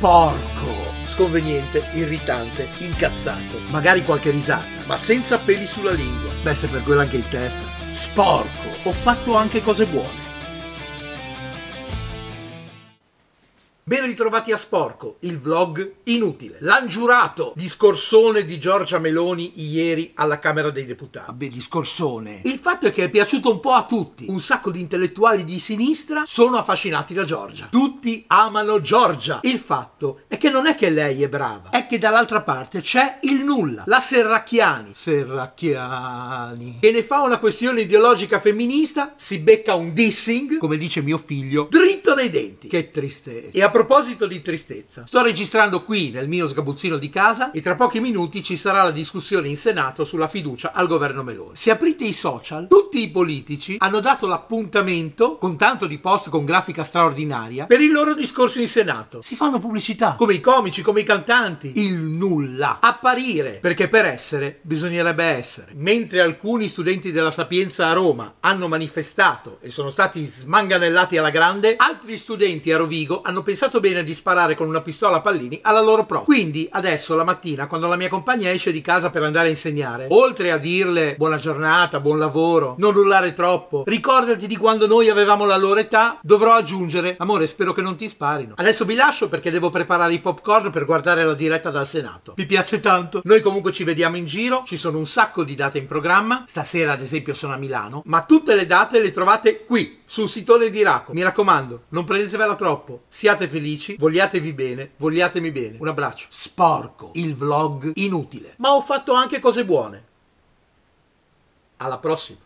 sporco, sconveniente, irritante, incazzato, magari qualche risata, ma senza peli sulla lingua. Beh, se per quello anche in testa. Sporco, ho fatto anche cose buone. Ben ritrovati a Sporco, il vlog inutile. L'han giurato discorsone di Giorgia Meloni ieri alla Camera dei Deputati. Vabbè, discorsone. Il fatto è che è piaciuto un po' a tutti. Un sacco di intellettuali di sinistra sono affascinati da Giorgia. Tutti amano Giorgia. Il fatto è che non è che lei è brava, è che dall'altra parte c'è il nulla. La Serracchiani. Serracchiani. Che ne fa una questione ideologica femminista, si becca un dissing, come dice mio figlio, dritto nei denti. Che tristezza. E a proposito di tristezza, sto registrando qui nel mio sgabuzzino di casa e tra pochi minuti ci sarà la discussione in Senato sulla fiducia al governo Meloni. Se aprite i social, tutti i politici hanno dato l'appuntamento con tanto di post con grafica straordinaria per il loro discorso in Senato. Si fanno pubblicità, come i comici, come i cantanti. Il nulla. Apparire, perché per essere bisognerebbe essere. Mentre alcuni studenti della Sapienza a Roma hanno manifestato e sono stati smanganellati alla grande, altri studenti a Rovigo hanno pensato bene di sparare con una pistola a pallini alla loro pro. Quindi adesso la mattina quando la mia compagna esce di casa per andare a insegnare, oltre a dirle buona giornata, buon lavoro, non urlare troppo, ricordati di quando noi avevamo la loro età, dovrò aggiungere amore spero che non ti sparino. Adesso vi lascio perché devo preparare i popcorn per guardare la diretta dal Senato. Mi piace tanto. Noi comunque ci vediamo in giro, ci sono un sacco di date in programma. Stasera ad esempio sono a Milano, ma tutte le date le trovate qui sul sitone di Raco. Mi raccomando, non prendetevela troppo. Siate felici, vogliatevi bene, vogliatemi bene. Un abbraccio. Sporco, il vlog inutile. Ma ho fatto anche cose buone. Alla prossima.